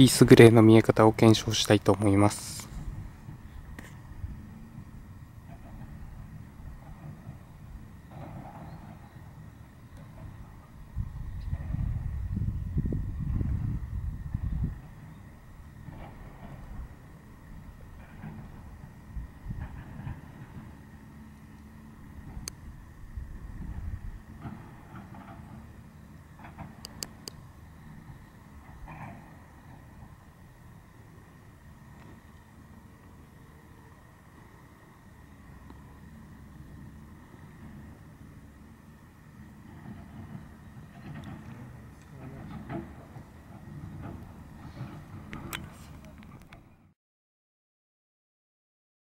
ピースグレーの見え方を検証したいと思います。